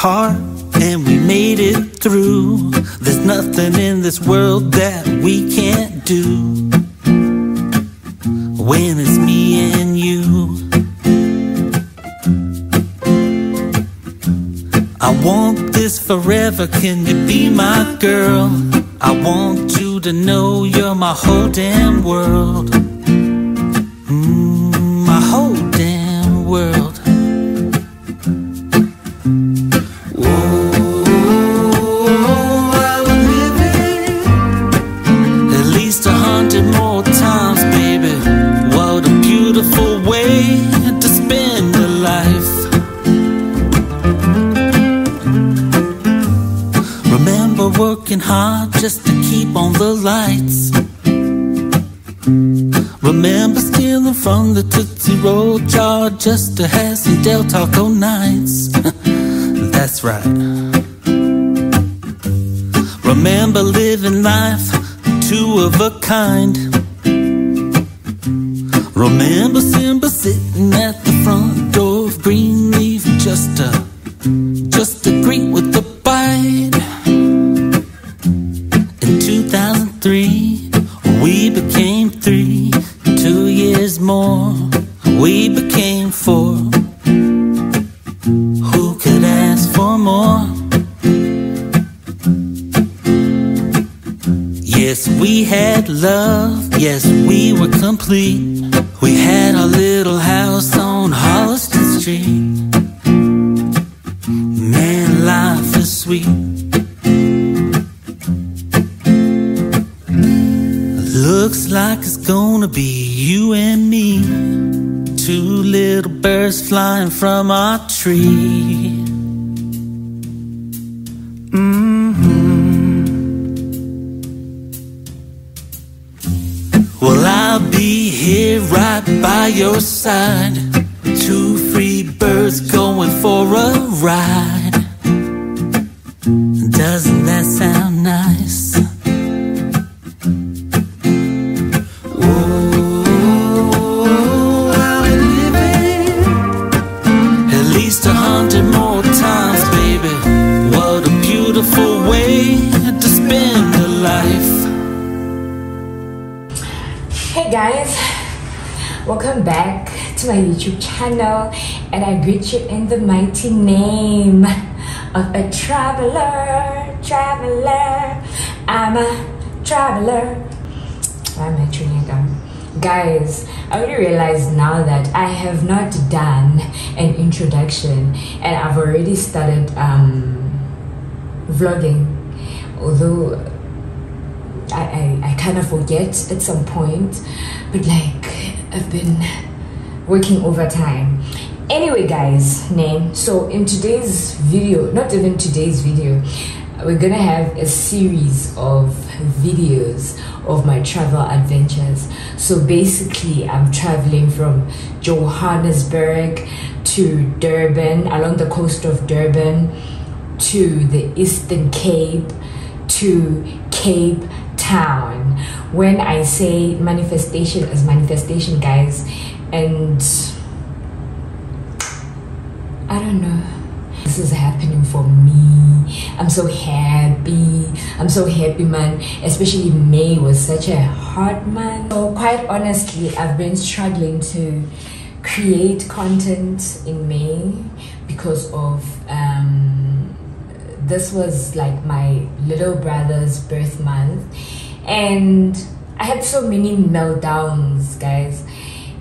hard and we made it through. There's nothing in this world that we can't do when it's me and you. I want this forever. Can you be my girl? I want you to know you're my whole damn world. Working hard just to keep on the lights. Remember stealing from the Tootsie Roll jar just to have some Del Taco nights. That's right. Remember living life two of a kind. Remember Simba sitting at the front door of Greenleaf just to, tree. Mm-hmm. Well, I'll be here right by your side. Two free birds going for a ride. Doesn't that sound nice? Welcome back to my YouTube channel, and I greet you in the mighty name of a traveler. Traveler, I'm a traveler. I'm actually a gun. Guys, I only realized now that I have not done an introduction, and I've already started um, vlogging, although I, I, I kind of forget at some point, but like I've been working overtime. Anyway, guys, name. So in today's video, not even today's video, we're gonna have a series of videos of my travel adventures. So basically, I'm traveling from Johannesburg to Durban, along the coast of Durban, to the Eastern Cape, to Cape Town. When I say manifestation is manifestation, guys, and I don't know. This is happening for me. I'm so happy. I'm so happy, man. Especially May was such a hard month. So, quite honestly, I've been struggling to create content in May because of um, this was like my little brother's birth month, and I had so many meltdowns, guys.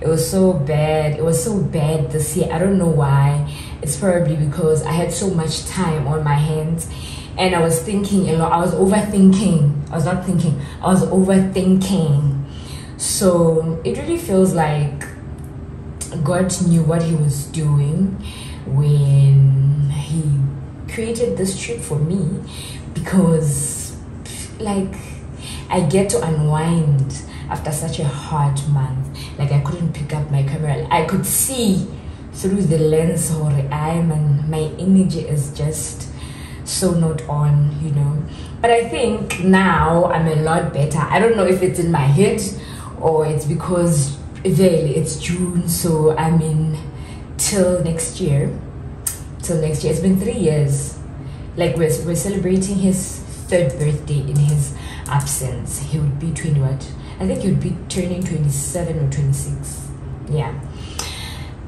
It was so bad. It was so bad this year. I don't know why. It's probably because I had so much time on my hands and I was thinking a lot. I was overthinking. I was not thinking, I was overthinking. So it really feels like God knew what He was doing when He created this trip for me because, like, I get to unwind after such a hard month. Like, I couldn't pick up my camera. I could see through the lens or I am, and my energy is just so not on, you know. But I think now I'm a lot better. I don't know if it's in my head or it's because really it's June, so I mean, till next year. Till next year. It's been three years. Like we're, we're celebrating his third birthday in his absence. He would be 20 what? I think he would be turning 27 or 26. Yeah.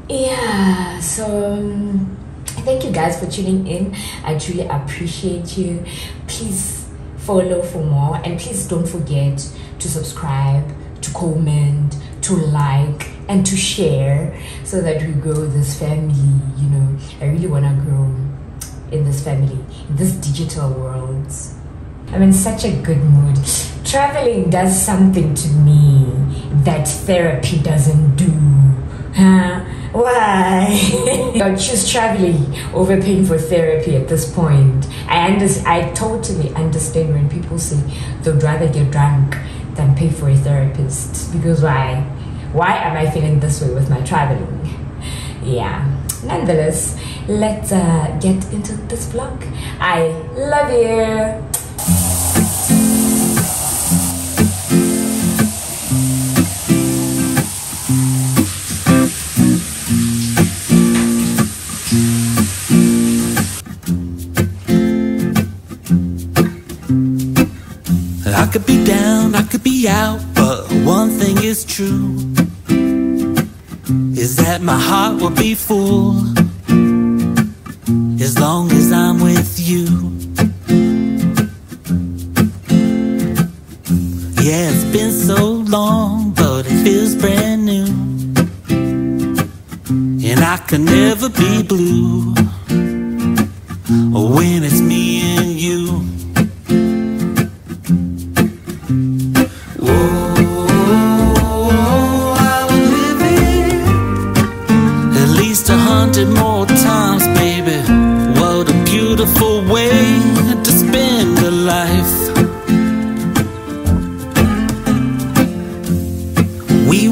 Yeah, so um, thank you guys for tuning in. I truly appreciate you. Please follow for more and please don't forget to subscribe, to comment, to like, and to share so that we grow this family. You know, I really want to grow in this family, in this digital world. I'm in such a good mood. Traveling does something to me that therapy doesn't do. Huh? Why? I choose traveling over paying for therapy at this point. I under- I totally understand when people say they'd rather get drunk than pay for a therapist. Because why? Why am I feeling this way with my traveling? Yeah. Nonetheless, let's uh, get into this vlog. I love you. Will be full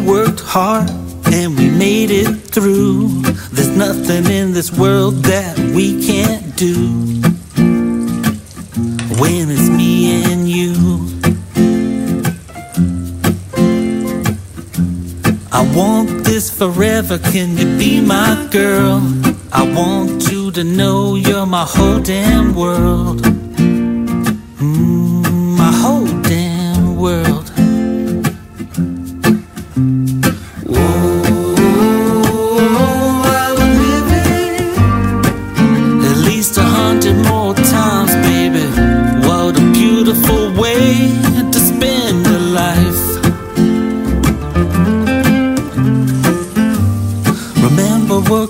worked hard and we made it through. There's nothing in this world that we can't do when it's me and you. I want this forever. Can you be my girl? I want you to know you're my whole damn world.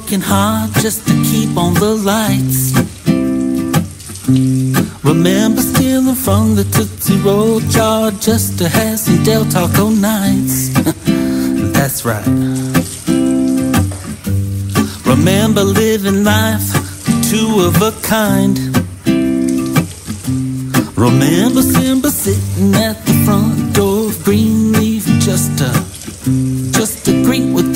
Working hard just to keep on the lights. Remember stealing from the Tootsie Roll jar just to have some Del Taco nights. That's right. Remember living life two of a kind. Remember Simba sitting at the front door of Greenleaf just to just to greet with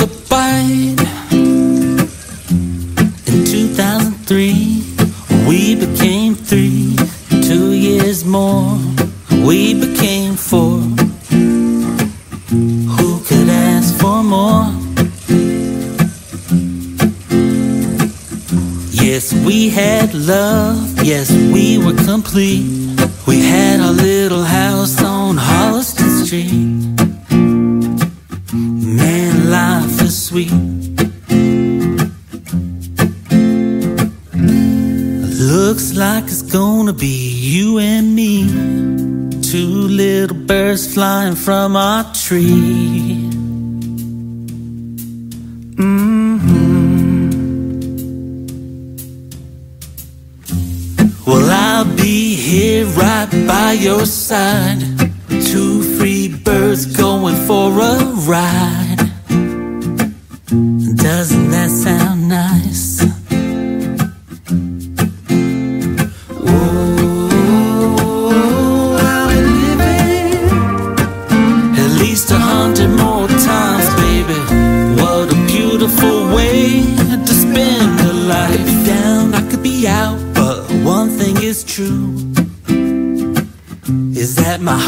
Mm-hmm. Well, I'll be here right by your side. Two free birds going for a ride. Doesn't that sound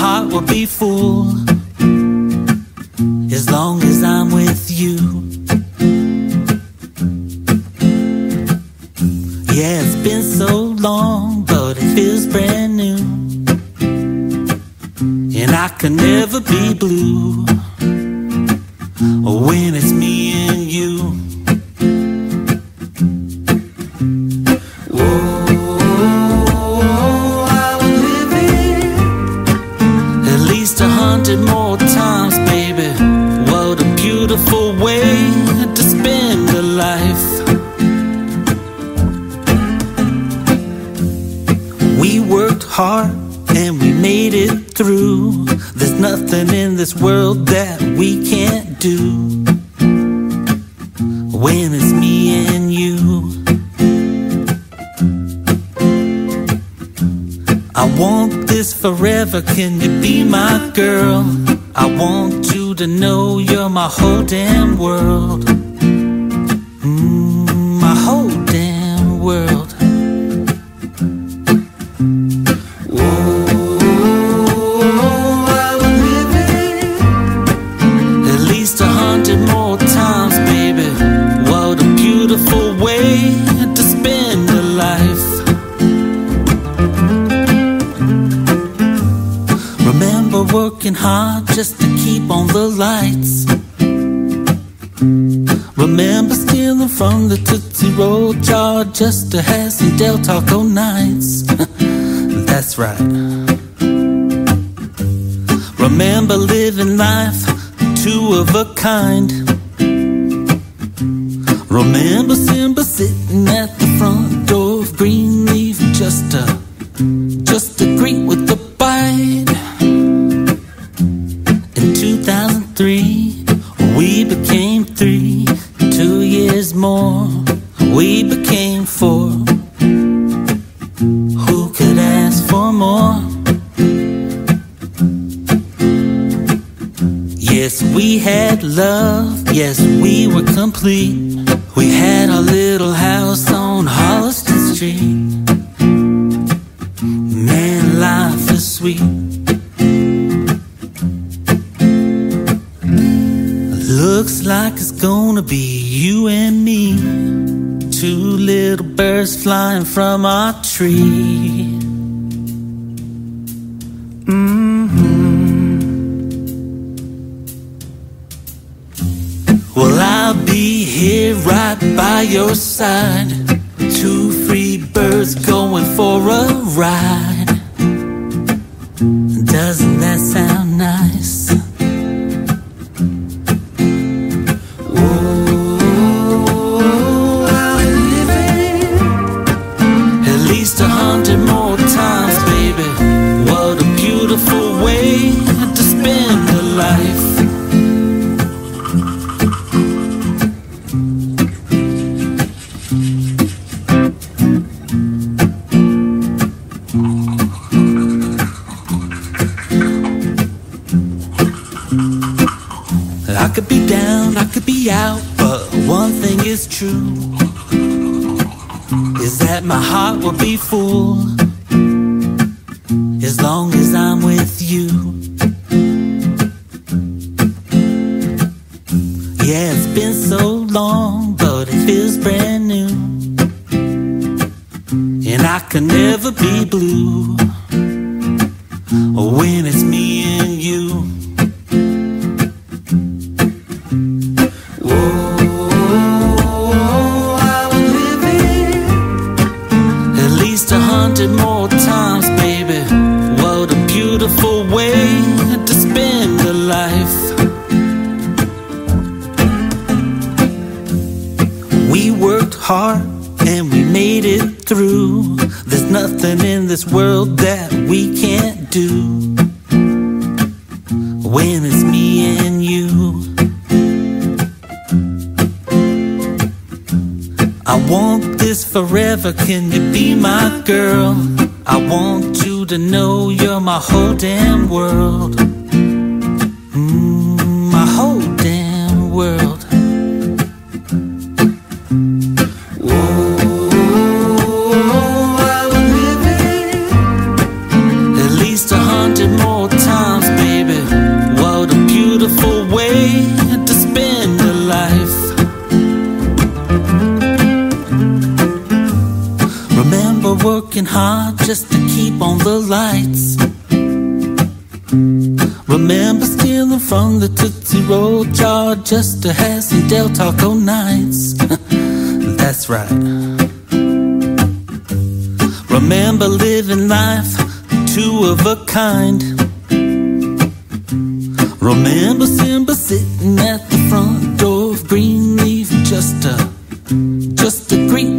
heart will be full as long as I'm with you. Yeah, it's been so long, but it feels brand new. And I can never be just to keep on the lights. Remember stealing from the Tootsie Roll jar just to have some Del Taco nights. That's right. Remember living life two of a kind. Remember Simba sitting at the front door of Greenleaf just to Street. Man, life is sweet. Looks like it's gonna be you and me. Two little birds flying from our tree. Mm-hmm. Well, I'll be here right by your side. Birds going for a ride. Doesn't that sound nice? Out, but one thing is true is that my heart will be full as long as I'm with you. Yeah, it's been so long, but it feels brand new. And I can never be blue that we can't do. When it's me and you, I want this forever. Can you be my girl? I want you to know you're my whole damn world. The lights. Remember stealing from the Tootsie Roll jar just to have some Del Taco nights. That's right. Remember living life two of a kind. Remember Simba sitting at the front door of Greenleaf just to just to greet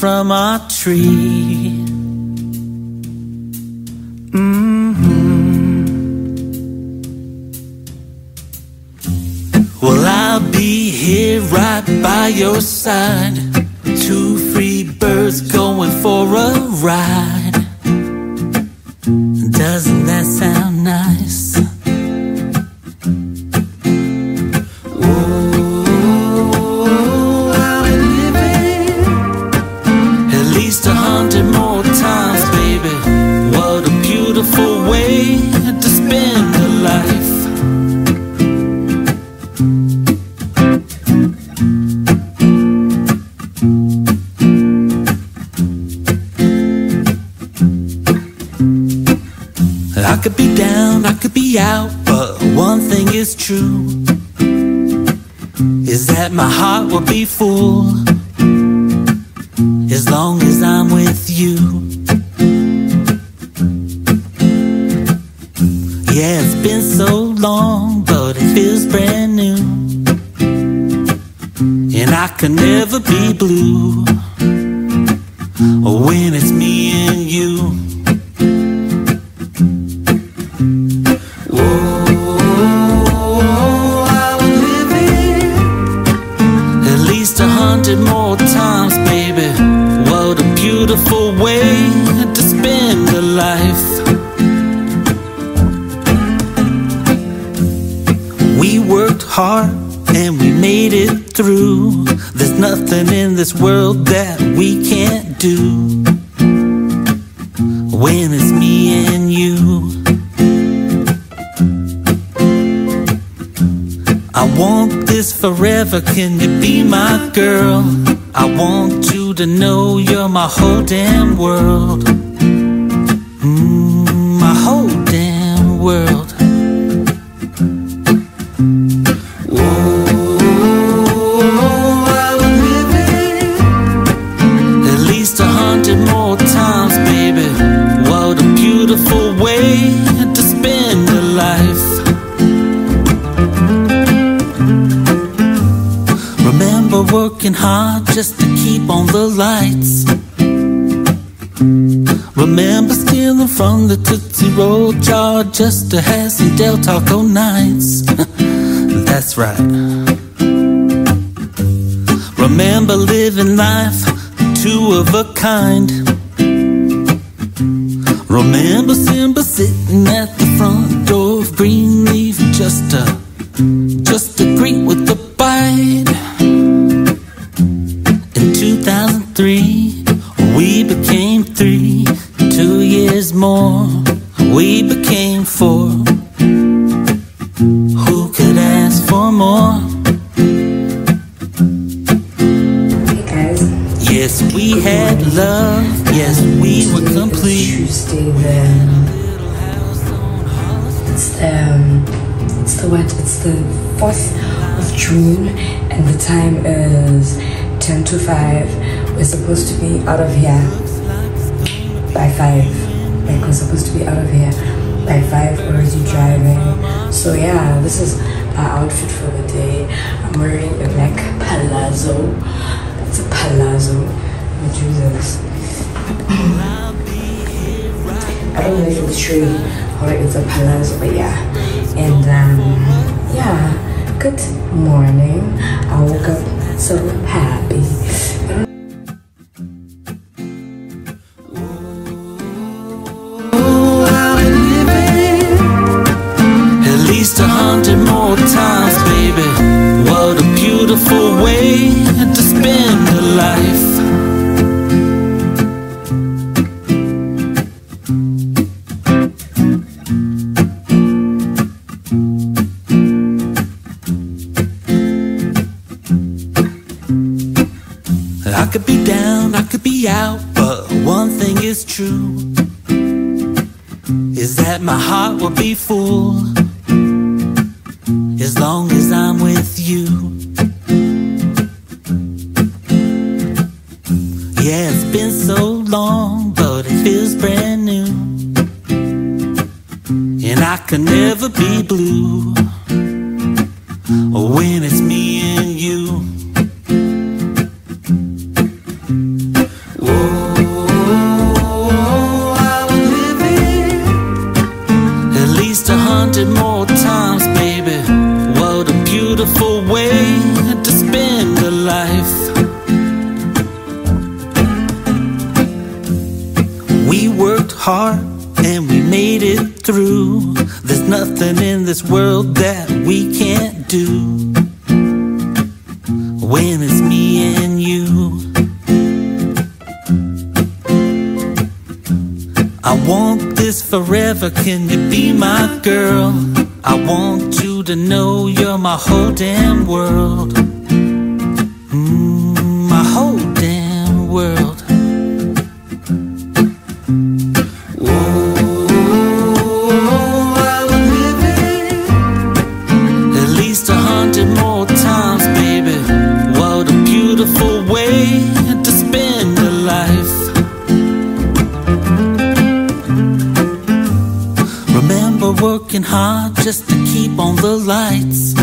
from our tree. Mm-hmm. Well, I'll be here right by your side. Two free birds going for a ride. Doesn't that sound full as long as I'm with you. Yeah, it's been so long, but it feels brand new. And I can never be blue when it's me and you. Through. There's nothing in this world that we can't do when it's me and you. I want this forever. Can you be my girl? I want you to know you're my whole damn world. Working hard just to keep on the lights. Remember stealing from the Tootsie Roll jar just to have some Del Taco nights. That's right. Remember living life two of a kind. Remember Simba sitting at the front door of Greenleaf just to just to greet with a had love, yes, we were complete. It's the um, it's the what? It's the fourth of June, and the time is ten to five. We're supposed to be out of here by five. Like we're supposed to be out of here by five. Already driving. So yeah, this is our outfit for the day. I'm wearing a black palazzo. It's a palazzo. Oh, Jesus. I don't know if it's true or it's a palazzo, but yeah. And um, yeah, good morning. I woke up so happy. True is that my heart will be full hard and we made it through. There's nothing in this world that we can't do when it's me and you. I want this forever. Can you be my girl? I want you to know you're my whole damn world. Mm, my whole working hard just to keep on the lights.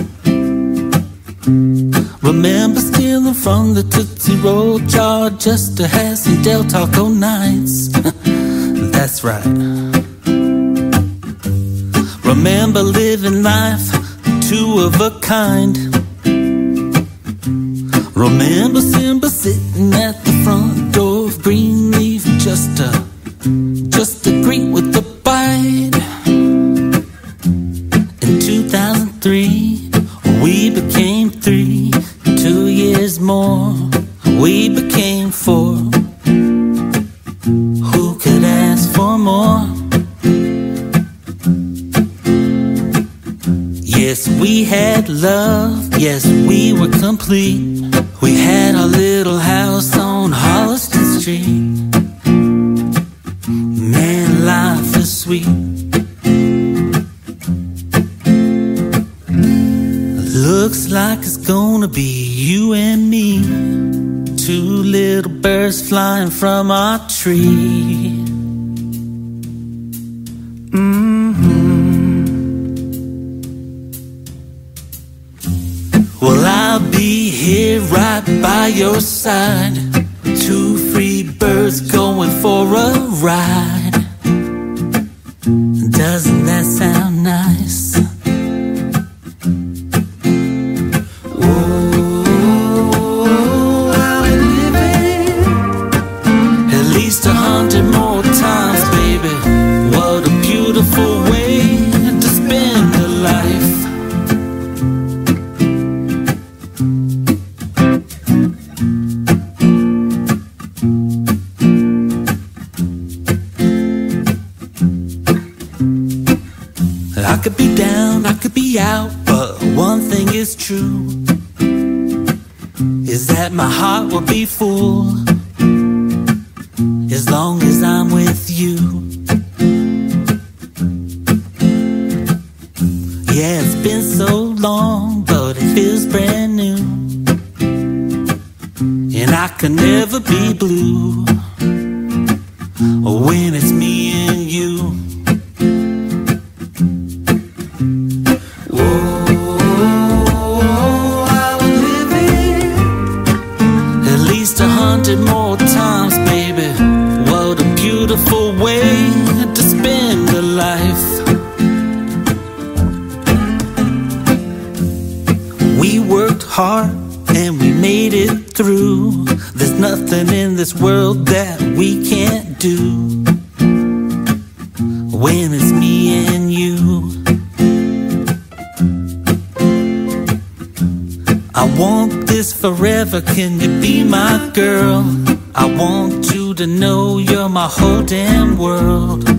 Remember stealing from the Tootsie Roll jar just to have some Del Taco nights. That's right. Remember living life two of a kind. Remember Simba sitting at the front door of Greenleaf just to just right by your side. Two free birds going for a ride. Doesn't that sound nice? it's been so long, but it feels brand new. And I can never be blue when it's me and you. And we made it through. There's nothing in this world that we can't do when it's me and you. I want this forever. Can you be my girl? I want you to know you're my whole damn world.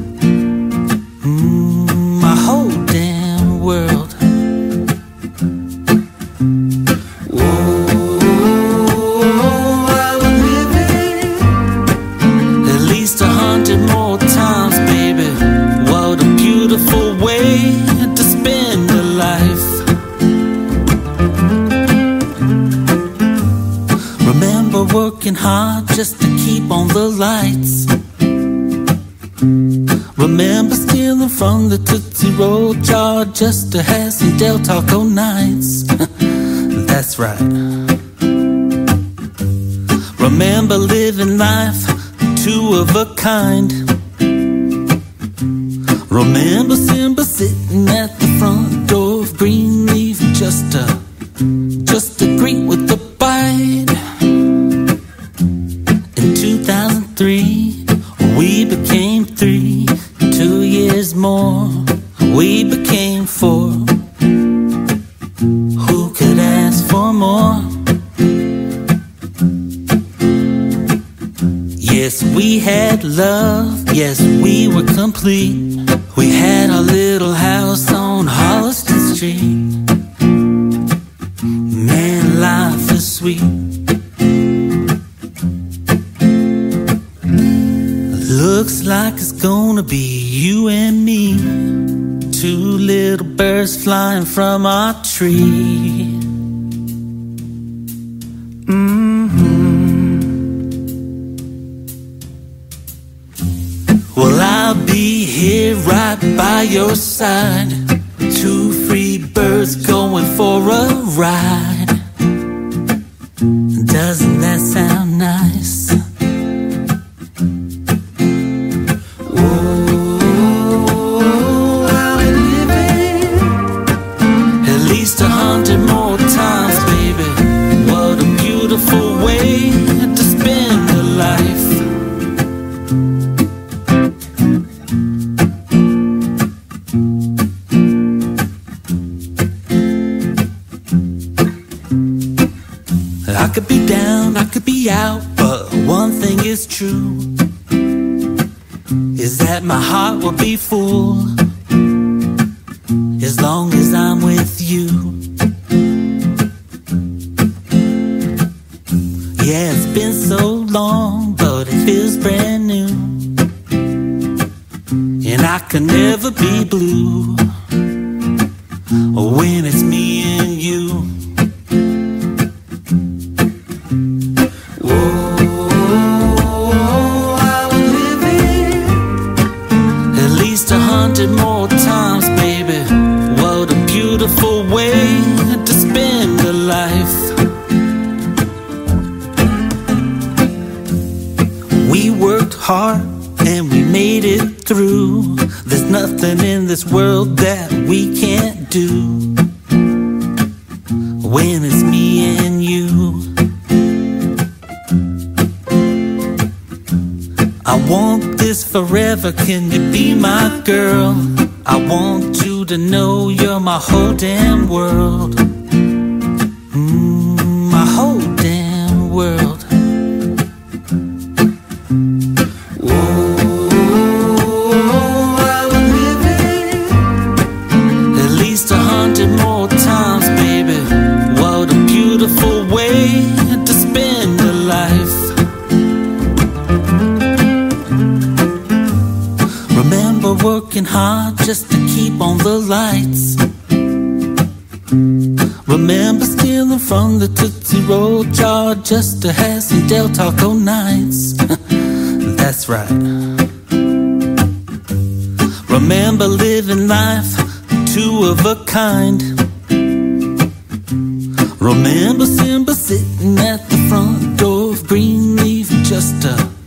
Just a have some Del more? Yes, we had love. Yes, we were complete. We had our little house on Holliston Street. Man, life is sweet. Looks like it's gonna be you and me. Two little birds flying from our tree. By your side. Two free birds going for a ride. Doesn't that sound nice? And we made it through. There's nothing in this world that we can't do when it's me and you. I want this forever. Can you be my girl? I want you to know you're my whole damn world. just to keep on the lights. Remember stealing from the Tootsie Roll jar just to have some Del Taco nights. That's right. Remember living life two of a kind. Remember Simba sitting at the front door of Greenleaf just to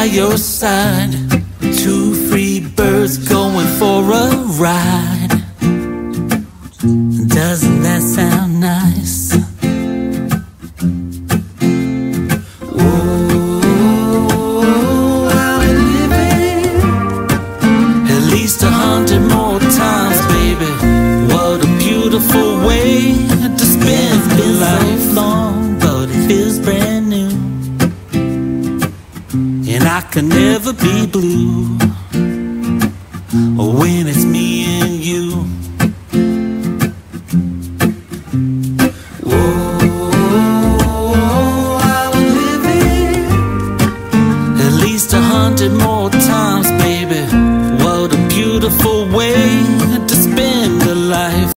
by your side. Two free birds going for a ride. Doesn't that sound nice? be blue.